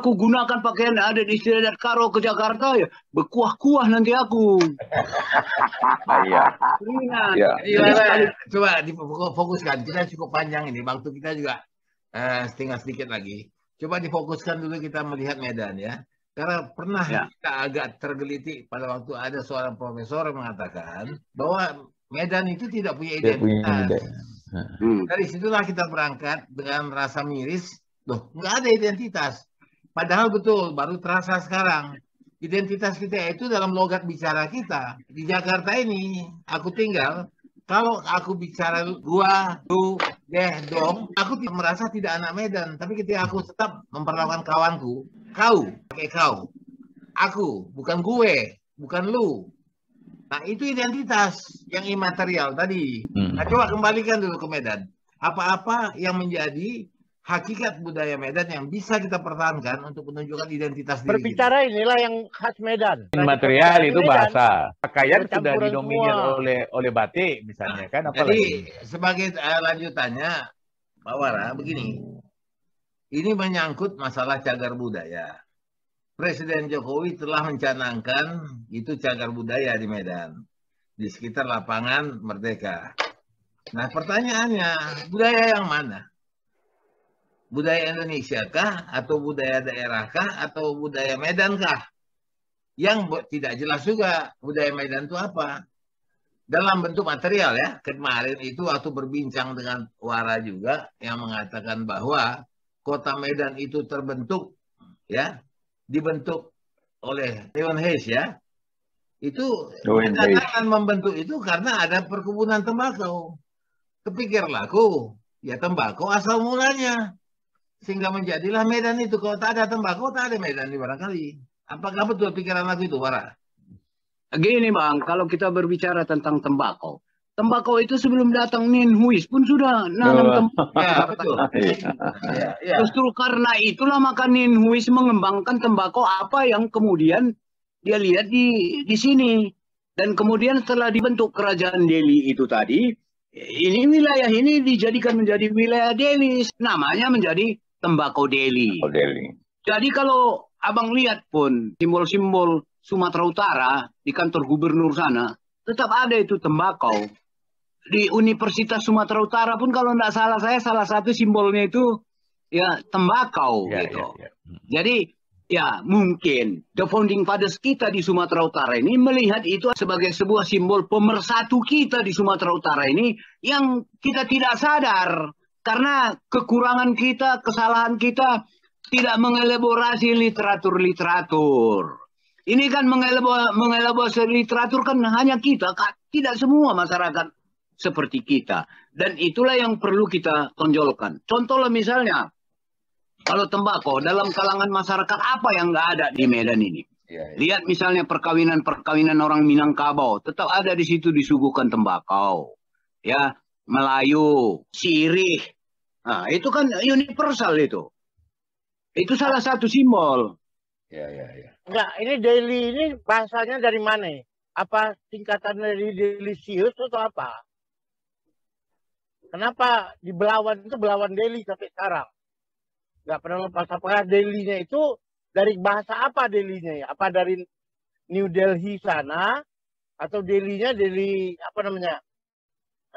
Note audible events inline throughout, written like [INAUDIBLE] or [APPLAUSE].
aku gunakan pakaian adat istiadat Karo ke Jakarta ya berkuah-kuah nanti aku. Iya. Iya. Lara, coba difokuskan. Kita cukup panjang ini. Waktu kita juga eh, setengah sedikit lagi. Coba difokuskan dulu kita melihat Medan ya. Karena pernah Ya. kita agak tergelitik pada waktu ada seorang profesor yang mengatakan bahwa Medan itu tidak punya Tidak punya identitas. identitas. Hmm. Dari situlah kita berangkat dengan rasa miris. Loh, nggak ada identitas. Padahal betul, baru terasa sekarang. Identitas kita itu dalam logat bicara kita. Di Jakarta ini, aku tinggal. Kalau aku bicara gua, lu, deh, dong, aku tidak merasa tidak anak Medan. Tapi ketika aku tetap memperlakukan kawanku, kau, pakai kau. Aku, bukan gue, bukan lu. Nah, itu identitas yang imaterial tadi. Hmm. Nah, coba kembalikan dulu ke Medan. Apa-apa yang menjadi hakikat budaya Medan yang bisa kita pertahankan untuk menunjukkan identitas diri kita. Berbicara inilah yang khas Medan. Material itu Medan. bahasa. Pakaian sudah didominir semua. oleh oleh batik misalnya kan Jadi apalagi. sebagai eh, lanjutannya, Pak Wara, begini. Ini menyangkut masalah cagar budaya. Presiden Jokowi telah mencanangkan itu cagar budaya di Medan. Di sekitar lapangan Merdeka. Nah pertanyaannya, budaya yang mana? Budaya Indonesia kah? Atau budaya daerah kah? Atau budaya Medan kah? Yang tidak jelas juga budaya Medan itu apa. Dalam bentuk material ya. Kemarin itu waktu berbincang dengan Wara juga yang mengatakan bahwa kota Medan itu terbentuk ya dibentuk oleh Dewan Hayes ya itu akan membentuk itu karena ada perkebunan tembakau kepikirlah aku ya tembakau asal mulanya sehingga menjadilah Medan itu kalau tak ada tembakau tak ada Medan di barangkali apakah betul pikiran aku itu Wara Gini bang, kalau kita berbicara tentang tembakau, tembakau itu sebelum datang Nin Huis pun sudah nanam Oh. tembakau. ya betul Iya. ya, ya. Justru karena itulah maka Nin Huis mengembangkan tembakau apa yang kemudian dia lihat di di sini. Dan kemudian setelah dibentuk kerajaan Delhi itu tadi, ini wilayah ini dijadikan menjadi wilayah Delhi. Namanya menjadi tembakau Delhi. Oh, Delhi. Jadi kalau abang lihat pun simbol-simbol Sumatera Utara di kantor gubernur sana, tetap ada itu tembakau. Di Universitas Sumatera Utara pun kalau tidak salah saya salah satu simbolnya itu ya tembakau Ya, gitu. ya, ya. Jadi ya mungkin the founding fathers kita di Sumatera Utara ini melihat itu sebagai sebuah simbol pemersatu kita di Sumatera Utara ini yang kita tidak sadar karena kekurangan kita, kesalahan kita tidak mengelaborasi literatur-literatur. Ini kan mengelabo- mengelaborasi literatur kan hanya kita, tidak semua masyarakat seperti kita. Dan itulah yang perlu kita tonjolkan. Contohnya misalnya, kalau tembakau dalam kalangan masyarakat apa yang nggak ada di Medan ini? Ya, ya. Lihat misalnya perkawinan-perkawinan orang Minangkabau, tetap ada di situ disuguhkan tembakau. Ya, Melayu, sirih. Nah, itu kan universal itu. Itu salah satu simbol. Ya, ya, ya. Enggak, ini daily ini bahasanya dari mana? Apa singkatan dari delicious atau apa? Kenapa di Belawan itu Belawan Delhi sampai sekarang? Enggak pernah lepas. Apakah Delhi-nya itu dari bahasa apa Delhi-nya ya? Apa dari New Delhi sana? Atau Delhi-nya dari apa namanya?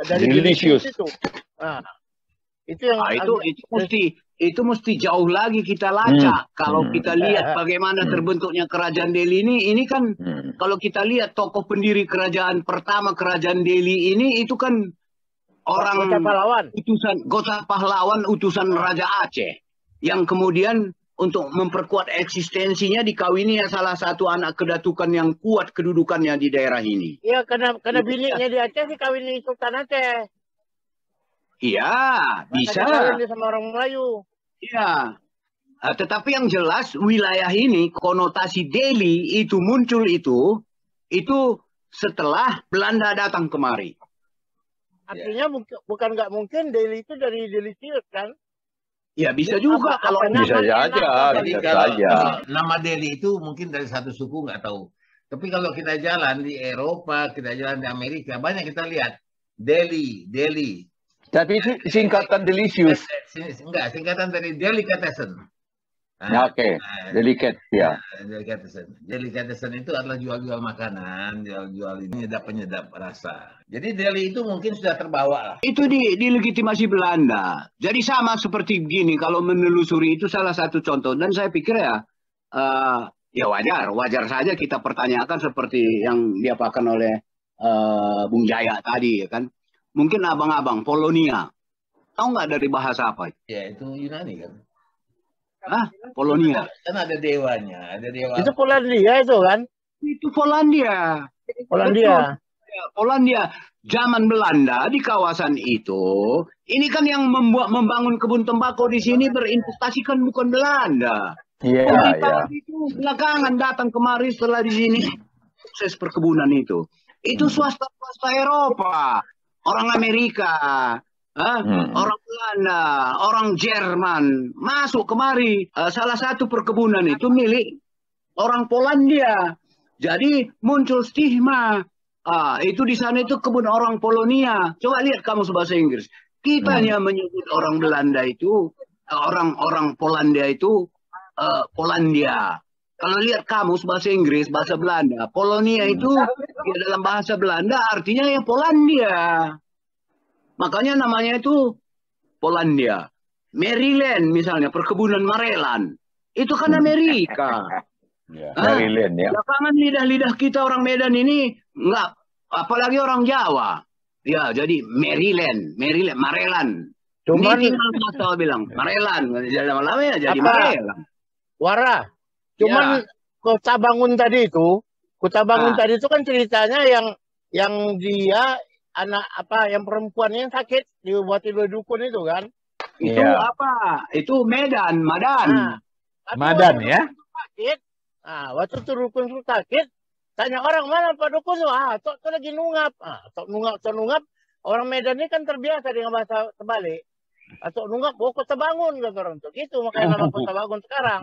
Dari Delicious. itu. Nah, itu yang Nah, itu agak- itu mesti itu mesti jauh lagi kita lacak. Kalau Hmm. kita lihat bagaimana Hmm. terbentuknya kerajaan Delhi ini, ini kan Hmm. kalau kita lihat tokoh pendiri kerajaan pertama kerajaan Delhi ini itu kan orang Kota pahlawan. utusan kota pahlawan utusan Raja Aceh yang kemudian untuk memperkuat eksistensinya dikawini ya salah satu anak kedatukan yang kuat kedudukannya di daerah ini. Iya, karena karena Itu bininya di Aceh sih kawin Sultan Aceh. Iya, bisa. Dia sama orang Melayu. Iya. Ah, tetapi yang jelas wilayah ini konotasi Delhi itu muncul itu itu setelah Belanda datang kemari. Artinya buka- bukan nggak mungkin Delhi itu dari delicious kan? Ya bisa Ya, juga apa- kalau apa Bisa Nama saja, Jadi bisa kalau saja. nama Delhi itu mungkin dari satu suku nggak tahu. Tapi kalau kita jalan di Eropa, kita jalan di Amerika, banyak kita lihat Delhi, Delhi. Tapi itu singkatan delicious. Enggak, singkatan dari delicatessen. Nah, Oke, nah, delicate ya. Delicatessen. Delicatessen itu adalah jual-jual makanan, jual-jual ini penyedap-penyedap rasa. Jadi deli itu mungkin sudah terbawa lah. Itu di, dilegitimasi Belanda. Jadi sama seperti gini, kalau menelusuri itu salah satu contoh. Dan saya pikir ya, eh, ya wajar, wajar saja kita pertanyakan seperti yang diapakan oleh eh, Bung Jaya tadi, ya kan. Mungkin abang-abang, Polonia. Tahu nggak dari bahasa apa? Ya itu Yunani kan. Hah? Polonia. Kan ada dewanya, ada dewa. Itu Polandia itu kan? Itu Polandia. Polandia. Ya, Polandia zaman Belanda di kawasan itu, ini kan yang membuat membangun kebun tembakau di sini berinvestasi kan bukan Belanda. Iya, Pemerintah iya. itu belakangan datang kemari setelah di sini sukses perkebunan itu. Itu swasta-swasta Eropa, orang Amerika, ah, Hmm. orang Belanda, orang Jerman masuk kemari. Eh, salah satu perkebunan itu milik orang Polandia. Jadi muncul stigma. Ah, itu di sana itu kebun orang Polonia. Coba lihat kamu bahasa Inggris. Kita hanya menyebut orang Belanda itu, eh, orang-orang Polandia itu eh, Polandia. Kalau lihat kamus bahasa Inggris, bahasa Belanda, Polonia itu ya dalam bahasa Belanda artinya ya Polandia. Makanya namanya itu Polandia. Maryland misalnya, perkebunan Maryland. Itu kan [LAUGHS] Amerika. Ya, Ah. Maryland ya. Belakangan lidah-lidah kita orang Medan ini enggak, apalagi orang Jawa. Ya, jadi Maryland, Maryland, Maryland. Cuman Ini tinggal bilang Maryland. Lama-lama ya jadi? Maryland. Wara. Cuman Kota Bangun tadi itu, Kota Bangun Ah. tadi itu kan ceritanya yang yang dia anak apa yang perempuannya yang sakit diobati dua dukun itu kan. Itu Iya. apa? Itu Medan, Madan. Nah, Madan ya. Sakit. Nah, waktu itu dukun itu sakit, tanya orang mana Pak Dukun? Ah, tok tok lagi nungap. Ah, tok nungap, tok nungap. Orang Medan ini kan terbiasa dengan bahasa terbalik. Atau nunggak, oh kota bangun kata orang tuh. Gitu makanya nama [LAUGHS] kota bangun sekarang.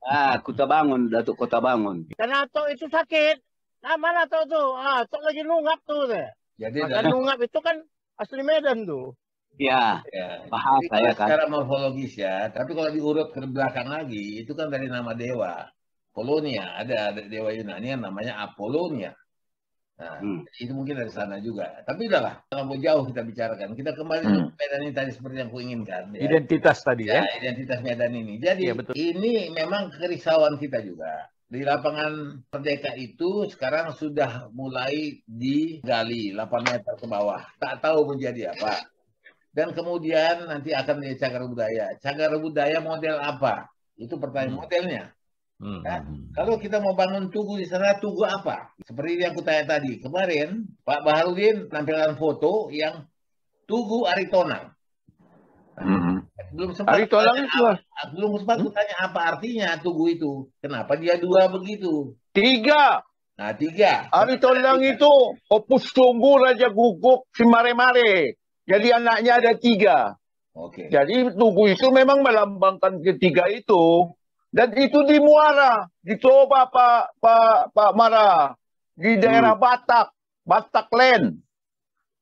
Ah, Kota Bangun, Datuk Kota Bangun. Karena Atok itu sakit. Nah mana Atok tuh? Ah, Atok lagi nunggap tuh. Deh. Jadi Maka nunggap itu kan asli Medan tuh. Ya, ya, Bahasa jadi ya kan. secara morfologis ya, tapi kalau diurut ke belakang lagi, itu kan dari nama dewa. Polonia, ada, ada dewa Yunani yang namanya Apollonia. Nah, Hmm. itu mungkin dari sana juga. Tapi udahlah, terlalu jauh kita bicarakan. Kita kembali Hmm. ke Medan ini tadi seperti yang kuinginkan. Ya. Identitas tadi Ya, ya. identitas Medan ini. Jadi Iya, betul. ini memang kerisauan kita juga. Di lapangan Merdeka itu sekarang sudah mulai digali 8 meter ke bawah. Tak tahu menjadi apa. Dan kemudian nanti akan menjadi cagar budaya. Cagar budaya model apa? Itu pertanyaan Hmm. modelnya. Hmm. Ya. Kalau kita mau bangun tugu di sana, tugu apa? Seperti yang aku tanya tadi. Kemarin Pak Baharudin nampilkan foto yang tugu Aritona. Hmm. Belum sempat Ari tolong tanya itu. apa- belum sempat kutanya apa artinya tugu itu. Kenapa dia dua begitu? Tiga. Nah, tiga. Ari Tolang itu opus tunggu Raja Guguk si Mare-Mare. Jadi anaknya ada tiga. Oke. Jadi tugu itu memang melambangkan ketiga itu. Dan itu di Muara, di Toba Pak Pak Pak Mara, di daerah Batak, Batak Land.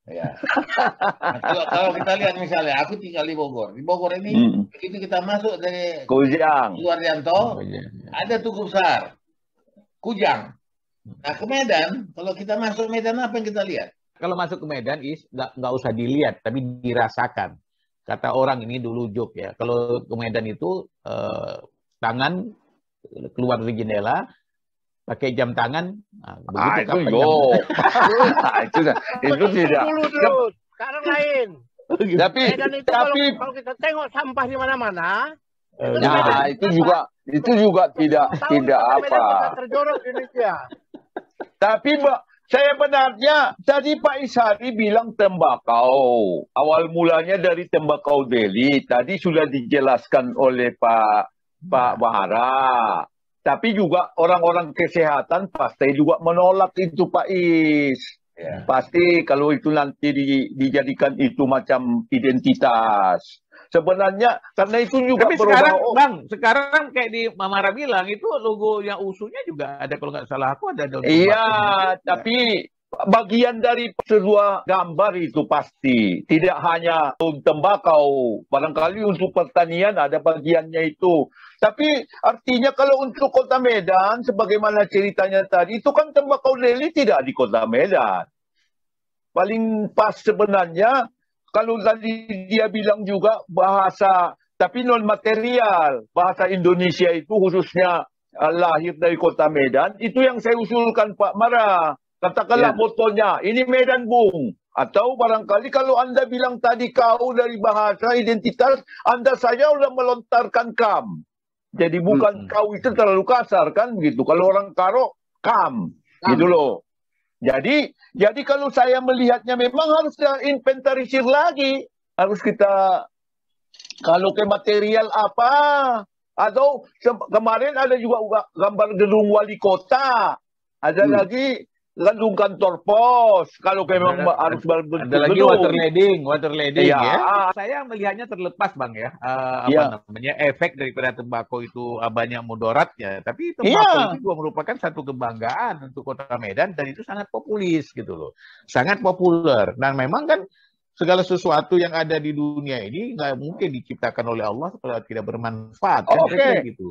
Ya. [LAUGHS] Kalau, kalau kita lihat misalnya, aku tinggal di Bogor. Di Bogor ini, Hmm. begitu kita masuk dari Kujang. luar Janto, Oh, iya, ada tugu besar. Kujang. Nah, ke Medan, kalau kita masuk Medan, apa yang kita lihat? Kalau masuk ke Medan, is nggak nggak usah dilihat, tapi dirasakan. Kata orang ini dulu jok ya. Kalau ke Medan itu eh, tangan keluar dari jendela, pakai jam tangan. Nah, begitu Ah, itu yo. jam- [LAUGHS] itu itu tidak. Dulu dulu. Sekarang lain. Tapi Medan itu kalau, tapi kalau kita tengok sampah di mana-mana, Eh, itu Nah, itu juga itu juga tidak tidak apa. terjorok Indonesia. Tapi Mbak, saya benarnya tadi Pak Isari bilang tembakau. Awal mulanya dari tembakau Delhi. Tadi sudah dijelaskan oleh Pak Pak Bahara. Tapi juga orang-orang kesehatan pasti juga menolak itu Pak Is. Ya. Pasti kalau itu nanti di- dijadikan itu macam identitas. Sebenarnya karena itu juga Tapi sekarang, berubah- Bang, sekarang kayak di Mamara bilang itu logo yang usunya juga ada kalau nggak salah aku ada daun Iya, tapi bagian dari sebuah gambar itu pasti. Tidak hanya untuk tembakau. Barangkali untuk pertanian ada bagiannya itu. Tapi artinya kalau untuk kota Medan, sebagaimana ceritanya tadi, itu kan tembakau Delhi tidak di kota Medan. Paling pas sebenarnya, kalau tadi dia bilang juga bahasa, tapi non material. Bahasa Indonesia itu khususnya uh, lahir dari kota Medan, itu yang saya usulkan Pak Mara. Katakanlah Ya. motonya, ini Medan Bung. Atau barangkali kalau Anda bilang tadi kau dari bahasa identitas, Anda saja sudah melontarkan kam. Jadi bukan Hmm. kau itu terlalu kasar kan begitu. Kalau orang Karo, kam. Kam. Gitu loh. Jadi jadi kalau saya melihatnya memang harus inventarisir lagi. Harus kita kalau ke material apa atau kemarin ada juga uga- gambar gedung wali kota. Ada Hmm. lagi gedung kantor pos. Kalau memang Ada- harus berbentuk Ada lagi gedung. water leading, water Iya. ya. Saya melihatnya terlepas bang ya, eh, apa Iya. namanya efek daripada tembakau itu eh, banyak mudaratnya. Tapi Iya. tembakau itu juga merupakan satu kebanggaan untuk kota Medan dan itu sangat populis gitu loh, sangat populer. Dan memang kan segala sesuatu yang ada di dunia ini nggak mungkin diciptakan oleh Allah kalau tidak bermanfaat. Kan Oke. kira-kira gitu.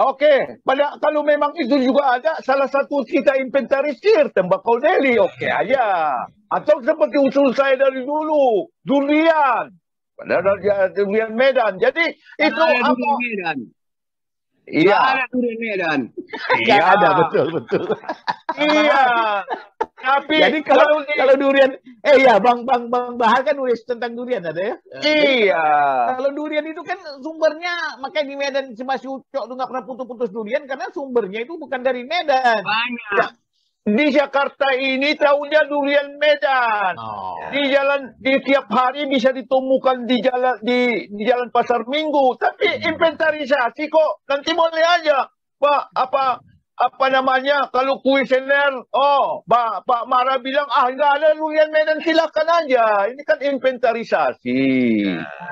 Oke, pada kalau memang itu juga ada salah satu kita inventarisir tembakau Delhi, oke aja. Atau seperti usul saya dari dulu, durian. Padahal dia durian Medan. Jadi itu Ada apa? Medan. Iya, Ada durian Medan. Iya ada betul betul. [LAUGHS] iya. Tapi Jadi kalau di- kalau durian, eh ya bang bang bang Bahar kan nulis tentang durian ada ya. iya, Kalau durian itu kan sumbernya, makanya di Medan si Mas Ucok tuh nggak pernah putus-putus durian karena sumbernya itu bukan dari Medan. Banyak. di Jakarta ini tahunya durian Medan. Oh. di jalan di tiap hari bisa ditemukan di jalan di di jalan pasar Minggu tapi inventarisasi kok nanti boleh aja Pak apa apa namanya kalau kuesioner oh Pak Pak Mara bilang ah nggak ada durian Medan silakan aja ini kan inventarisasi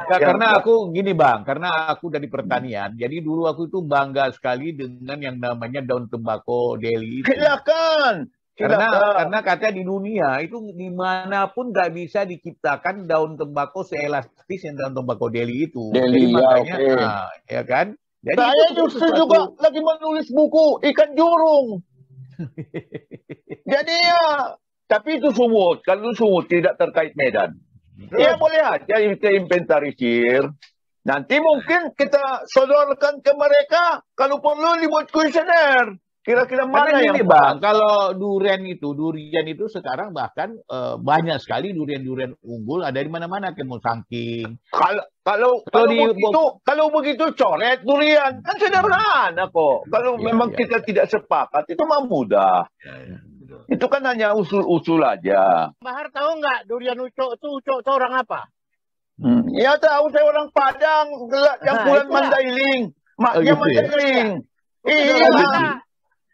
Ya, Ya, karena ya. aku gini bang, karena aku dari pertanian, jadi dulu aku itu bangga sekali dengan yang namanya daun tembakau Delhi itu. silakan Karena silakan karena katanya di dunia itu di mana pun nggak bisa diciptakan daun tembakau seelastis yang daun tembakau Delhi itu. Delhi, Jadi ya, makanya, oke. nah, ya kan. Jadi saya justru sesuatu- juga lagi menulis buku ikan jurung. [LAUGHS] Jadi ya tapi itu sumut. Kalau sumut tidak terkait Medan. Ya boleh aja kita inventarisir. Nanti mungkin kita sodorkan ke mereka kalau perlu dibuat kuesioner. Kira-kira Karena mana yang gini bang, kalau durian itu, durian itu sekarang bahkan eh, banyak sekali durian-durian unggul ada di mana-mana musangking. Kalau kalau Kalau kalau di- begitu kalau begitu coret durian kan sederhana kok. Kalau Iya, memang iya. kita tidak sepakat itu mah mudah. Ya, ya, betul. Itu kan hanya usul-usul aja. Bahar tahu nggak durian ucok itu ucok itu orang apa? Hmm. Ya tahu saya orang Padang yang Nah, bulan. Mandailing. Maknya Oh, gitu ya? Mandailing. Itu Iya.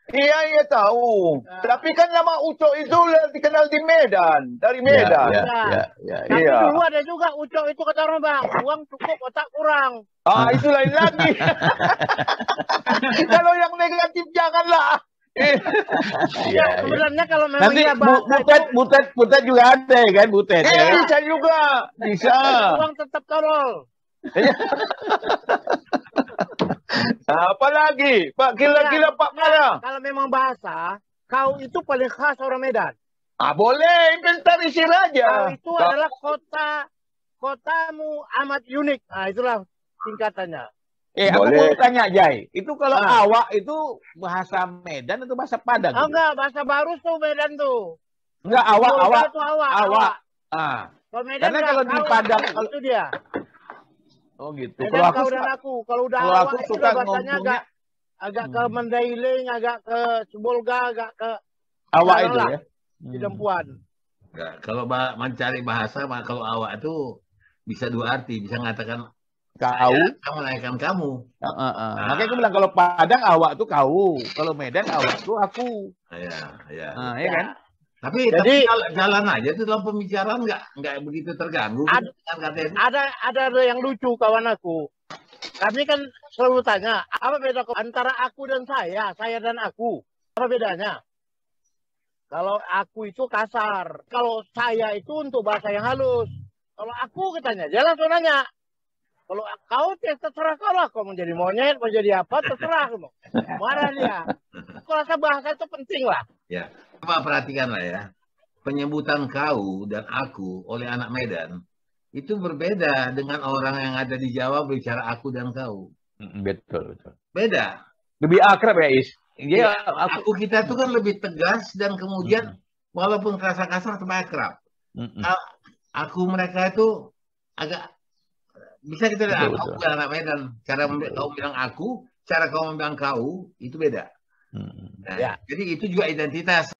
Iya, iya tahu. Nah. Tapi kan nama Ucok itu dikenal di Medan, dari Medan. Ya, ya, ya, ya. Tapi Iya. dulu ada juga ucok itu kata orang bang, uang cukup otak kurang. Ah, itu lain lagi. [LAUGHS] Kalau yang negatif janganlah. Eh, Ya, Ya, ya. sebenarnya kalau memang Nanti iya bu, bahasa butet, itu, butet, butet juga ada ya kan, butet eh, ya. bisa juga, bisa. uang tetap tolol. [LAUGHS] Apalagi, Pak kira-kira Pak Mara. Kalau memang bahasa, kau itu paling khas orang Medan. Ah, boleh inventarisir Kau aja. itu adalah kota kotamu amat unik. Nah, itulah singkatannya. Eh, aku Boleh. mau tanya Jai, itu kalau Ah. awak itu bahasa Medan atau bahasa Padang? Oh enggak, bahasa baru tuh Medan tuh. Enggak, awak, awak. tuh awak. awak. Ah, Kalau Medan Karena kalau di kau, Padang, kau, kalau- itu dia. Oh gitu. Kalau aku dan suka, aku. Kalau udah kalau aku itu suka bahasanya ngomongnya agak agak ke Hmm. Mandailing, agak ke Sebolga, agak ke awak itu lah. ya. Hmm. Cilempuan. Ya, kalau mencari bahasa, mah kalau awak itu bisa dua arti, bisa mengatakan Kau, saya akan menaikkan kamu. Ah, ah, ah. Nah. makanya aku bilang kalau Padang awak tuh kau, kalau Medan awak tuh aku. Ya, ya. Nah, ya kan? Tapi, Jadi- tapi jal- jalan aja tuh dalam pembicaraan nggak nggak begitu terganggu Ad- dengan kata itu. Ada ada yang lucu kawan aku. Kami kan selalu tanya, apa beda antara aku dan saya, saya dan aku? Apa bedanya? Kalau aku itu kasar. Kalau saya itu untuk bahasa yang halus. Kalau aku katanya, dia langsung nanya. Kalau kau ya terserah kau lah. Kau mau jadi monyet, mau jadi apa, terserah. Kamu. Marah dia. [LAUGHS] Aku rasa bahasa itu penting lah. Ya, coba perhatikanlah ya. Penyebutan kau dan aku oleh anak Medan itu berbeda dengan orang yang ada di Jawa bicara aku dan kau. Betul, betul. Beda. Lebih akrab ya, Is. Dia Ya, aku aku kita tuh kan lebih tegas dan kemudian walaupun kerasa kasar tetap akrab. Mm-mm. Aku mereka itu agak bisa kita lihat Betul, aku betul. bukan anak Medan. Cara membi- kau bilang aku, cara kau bilang kau itu beda. Nah, Ya. Jadi itu juga identitas.